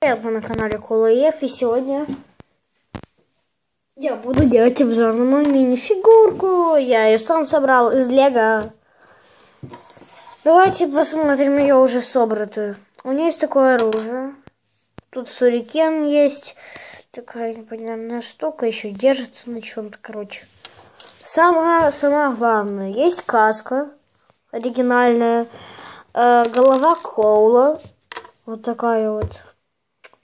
Вы на канале Кулаев, и сегодня я буду делать обзор на мою мини-фигурку. Я ее сам собрал из лего. Давайте посмотрим ее уже собранную. У нее есть такое оружие. Тут сурикен есть. Такая непонятная штука. Еще держится на чем-то, короче. Самое, самое главное. Есть каска оригинальная. Э, голова Коула. Вот такая вот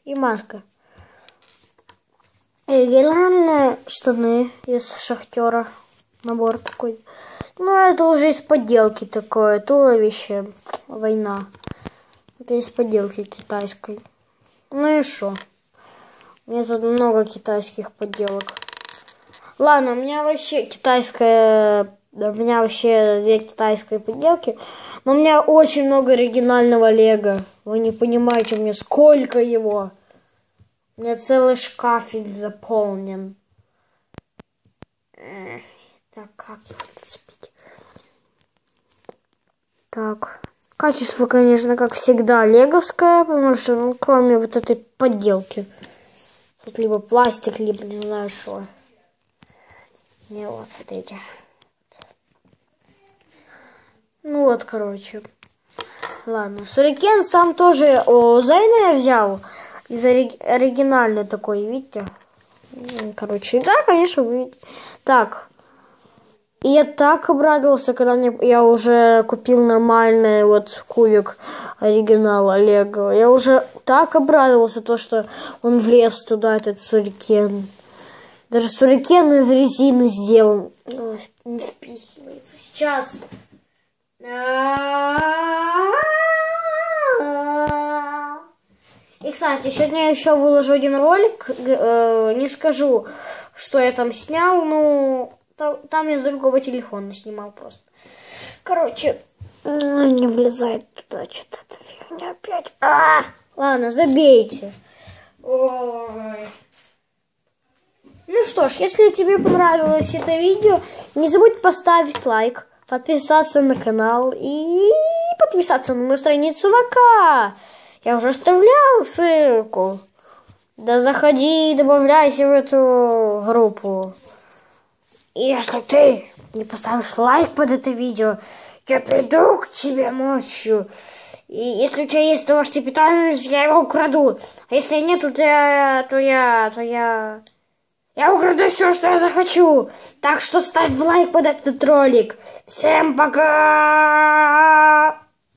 и маска. Оригинальные штаны из шахтера. Набор такой. Ну, это уже из подделки такое. Туловище. Война. Это из подделки китайской. Ну и что? У меня тут много китайских подделок. Ладно, у меня вообще китайская... У меня вообще две китайские подделки. Но у меня очень много оригинального лего. Вы не понимаете, мне сколько его. У меня целый шкафель заполнен. Так, как его зацепить? Так. Качество, конечно, как всегда, леговское, потому что, ну, кроме вот этой подделки. Тут либо пластик, либо не знаю что. Не вот, смотрите. Ну вот, короче. Ладно. Сурикен сам тоже о Зайна я взял. Из ори оригинальный такой, видите? Короче, да, конечно, вы... Так. И я так обрадовался, когда мне, я уже купил нормальный вот кубик оригинала Лего. Я уже так обрадовался, то, что он влез туда, этот сурикен. Даже сурикен из резины сделан. Ой, не впихивается. Сейчас. И, кстати, сегодня я еще выложу один ролик. Э, не скажу, что я там снял, ну, там я с другого телефона снимал просто. Короче, не влезает туда что-то эта фигня опять. А! Ладно, забейте. Ой. Ну что ж, если тебе понравилось это видео, не забудь поставить лайк подписаться на канал и подписаться на мою страницу ВК. Я уже оставлял ссылку. Да заходи и добавляйся в эту группу. И если ты не поставишь лайк под это видео, я приду к тебе ночью. И если у тебя есть домашний питание, я его украду. А если нет, то я, то я, то я... Я украду все, что я захочу. Так что ставь лайк под этот ролик. Всем пока!